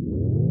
you